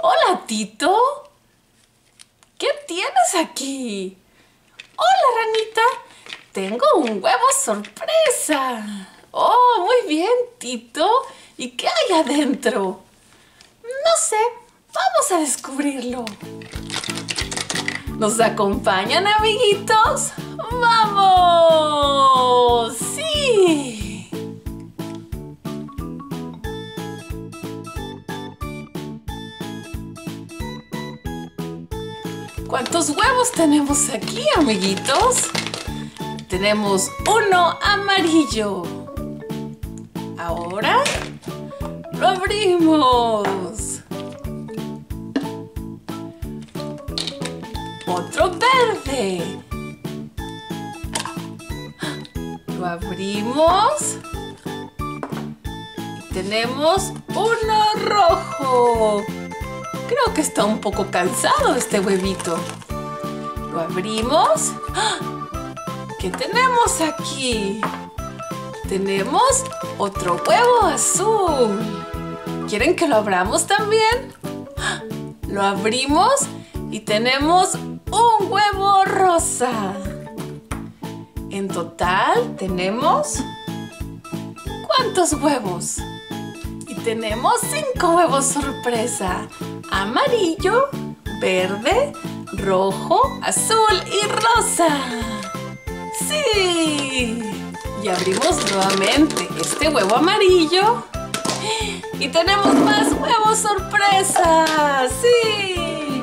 Hola, Tito. ¿Qué tienes aquí? Hola, ranita. Tengo un huevo sorpresa. Oh, muy bien, Tito. ¿Y qué hay adentro? No sé. Vamos a descubrirlo. ¿Nos acompañan, amiguitos? ¡Vamos! ¡Sí! ¿Cuántos huevos tenemos aquí, amiguitos? Tenemos uno amarillo. Ahora lo abrimos. Otro verde. Lo abrimos. Tenemos uno rojo. Creo que está un poco cansado este huevito. Lo abrimos. ¡Ah! ¿Qué tenemos aquí? Tenemos otro huevo azul. ¿Quieren que lo abramos también? ¡Ah! Lo abrimos y tenemos un huevo rosa. En total tenemos... ¿Cuántos huevos? Y tenemos cinco huevos sorpresa. Amarillo, verde, rojo, azul y rosa. ¡Sí! Y abrimos nuevamente este huevo amarillo. Y tenemos más huevos sorpresa. ¡Sí!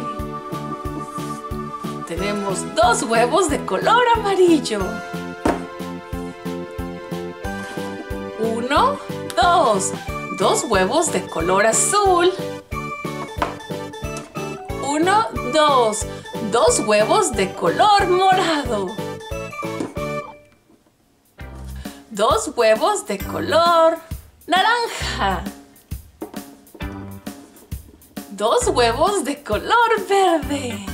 Tenemos dos huevos de color amarillo. Uno, dos. Dos huevos de color azul. Uno, dos. Dos huevos de color morado. Dos huevos de color naranja. Dos huevos de color verde.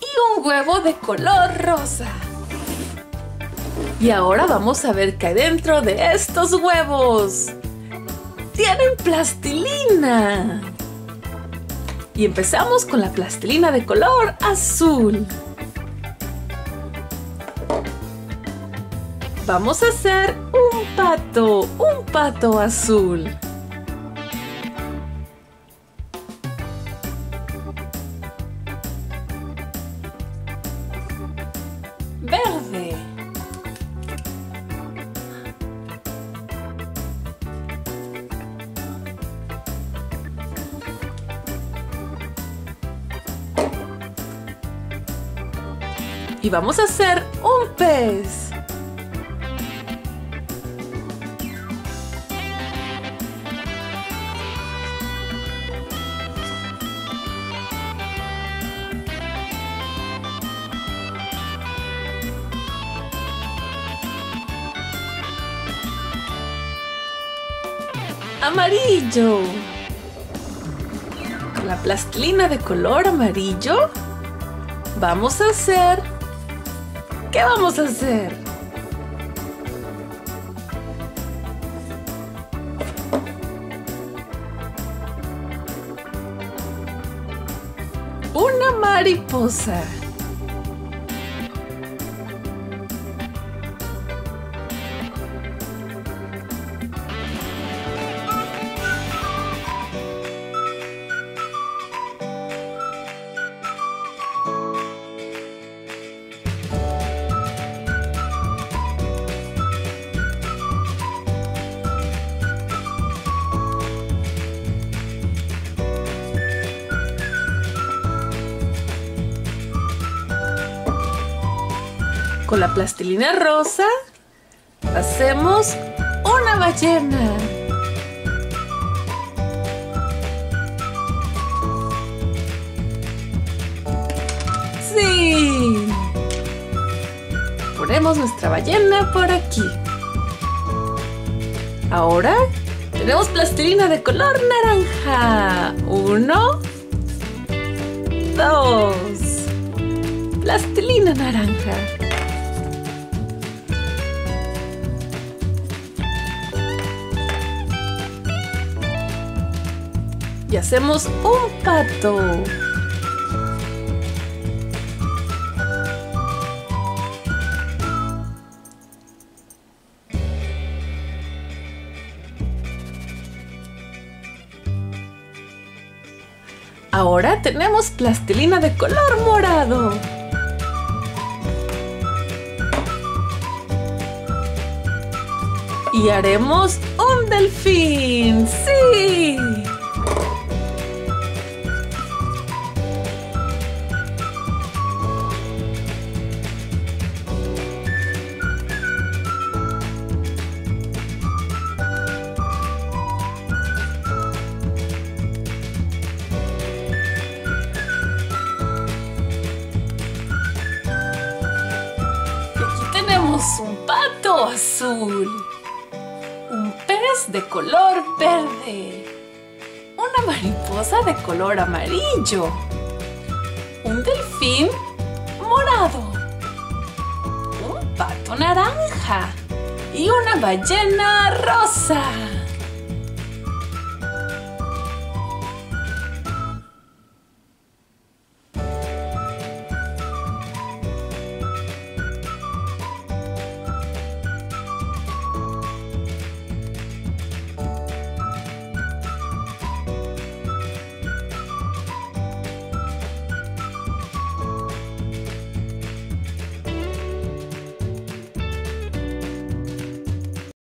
Y un huevo de color rosa. Y ahora vamos a ver qué hay dentro de estos huevos. Tienen plastilina. Y empezamos con la plastilina de color azul. Vamos a hacer un pato, un pato azul. Y vamos a hacer un pez. amarillo. Con la plastilina de color amarillo vamos a hacer... ¿Qué vamos a hacer? Una mariposa. Con la plastilina rosa hacemos una ballena. ¡Sí! Ponemos nuestra ballena por aquí. Ahora tenemos plastilina de color naranja. Uno, dos. Plastilina naranja. Hacemos un pato. Ahora tenemos plastilina de color morado. Y haremos un delfín. ¡Sí! Un pato azul, un pez de color verde, una mariposa de color amarillo, un delfín morado, un pato naranja y una ballena rosa.